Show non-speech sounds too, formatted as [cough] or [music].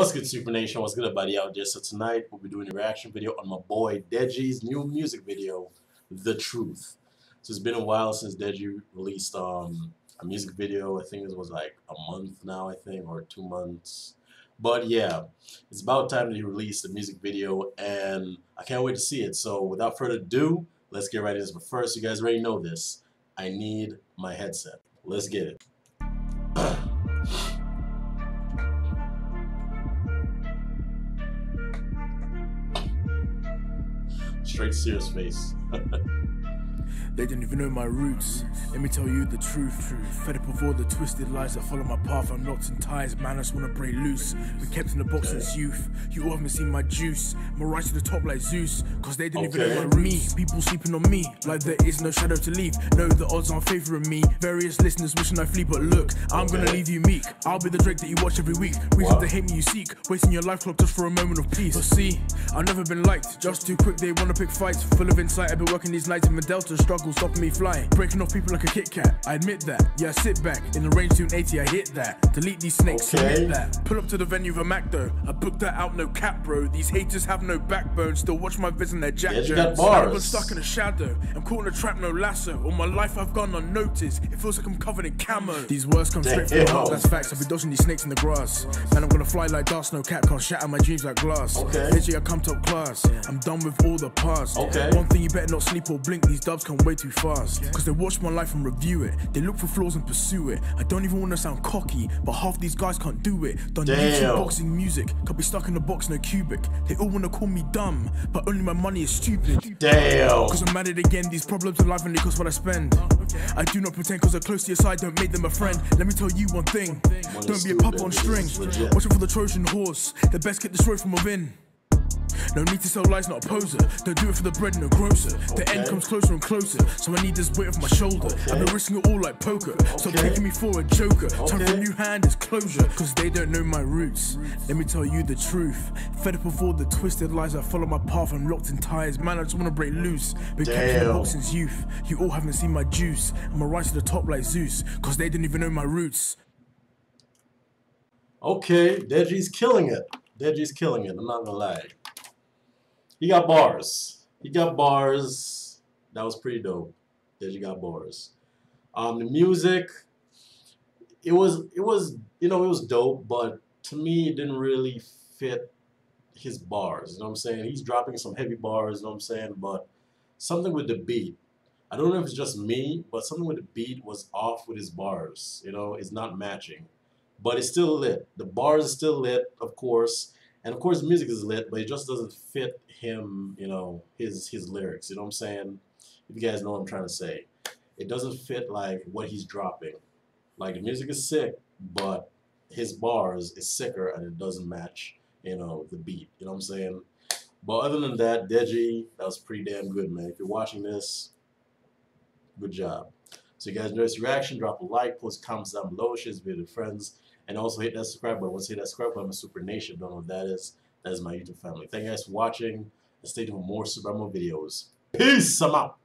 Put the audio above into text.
What's good, Super Nation? What's good, everybody out there? So tonight we'll be doing a reaction video on my boy Deji's new music video, The Truth. So it's been a while since Deji released um, a music video. I think it was like a month now, I think, or two months. But yeah, it's about time that he released the music video, and I can't wait to see it. So without further ado, let's get right into this. But first, you guys already know this. I need my headset. Let's get it. Straight serious face. [laughs] They don't even know my roots. Let me tell you the truth. truth. Fed up with all the twisted lies that follow my path. I'm knots and ties, man. I just wanna break loose. Been kept in the box since youth. You all haven't seen my juice. I'm rise to the top like Zeus. Cause they don't Okay. even know my roots. me. People sleeping on me. Like there is no shadow to leave. No, the odds aren't favoring me. Various listeners wishing I flee, but look, I'm gonna leave you meek. I'll be the Drake that you watch every week. Reason Wow. to hate me you seek. Wasting your life clock just for a moment of peace. But see, I've never been liked. Just too quick, they wanna pick fights. Full of insight, I've been working these nights in my Delta. Struggle stopping me flying. Breaking off people like a Kit Kat. I admit that. Yeah, I sit back. In the range 280, I hit that. Delete these snakes, Okay. that. Pull up to the venue of a Mac though. I booked that out, no cap, bro. These haters have no backbone. Still watch my vision, their Jack Yeah, you got bars. I've been stuck in a shadow. I'm caught in a trap, no lasso. All my life I've gone unnoticed. It feels like I'm covered in camo. These words come straight from the heart. That's facts. I'll be dodging these snakes in the grass. Man, I'm gonna fly like dust. No cap can't shatter my dreams like glass. Okay. Literally, I come top class. I'm done with all the past. Okay. One thing you better not sleep or blink. These dubs come way too fast. Cause they watch my life and review it. They look for flaws and pursue it. I don't even wanna sound cocky, but half these guys can't do it. Done Damn. YouTube boxing music. Can't be stuck in a box, no cubic. They all wanna call me dumb, but only my money is stupid. Damn. Cause I'm mad at it again, these problems are life only cost what I spend. Oh, I do not pretend cause they're close to your side, don't make them a friend. Let me tell you one thing, don't be a pup on string. Legit. Watch out for the Trojan horse, the best get destroyed from within. No need to sell lies, not a poser. Don't do it for the bread and the grocer. The end comes closer and closer, so I need this weight off my shoulder. I've been risking it all like poker, so Okay. taking me for a joker. Time for a new hand is closure, cause they don't know my roots. Let me tell you the truth. Fed up with all the twisted lies I follow my path. I'm locked in ties, man. I just wanna break loose. Been kept in the box since youth. You all haven't seen my juice. I'ma rise to the top like Zeus, cause they don't even know my roots. Okay, Deji's killing it. Deji's killing it. I'm not gonna lie. He got bars. He got bars. That was pretty dope. Deji got bars. Um, the music, it was it was you know it was dope, but to me it didn't really fit his bars. You know what I'm saying? He's dropping some heavy bars. You know what I'm saying? But something with the beat. I don't know if it's just me, but something with the beat was off with his bars. You know, it's not matching but it's still lit. The bars is still lit, of course, and of course music is lit, but it just doesn't fit him, you know, his his lyrics. You know what I'm saying? If you guys know what I'm trying to say, it doesn't fit like what he's dropping. Like the music is sick, but his bars is sicker and it doesn't match, you know, the beat. You know what I'm saying? But other than that, Deji, that was pretty damn good, man. If you're watching this, good job. So you guys enjoy this reaction, drop a like, post comments down below, share this video with friends, and also hit that subscribe button. Once you hit that subscribe button, I'm a Super Nation. Don't know what that is. That is my YouTube family. Thank you guys for watching, and stay tuned for more Super Mo videos. Peace. I'm out.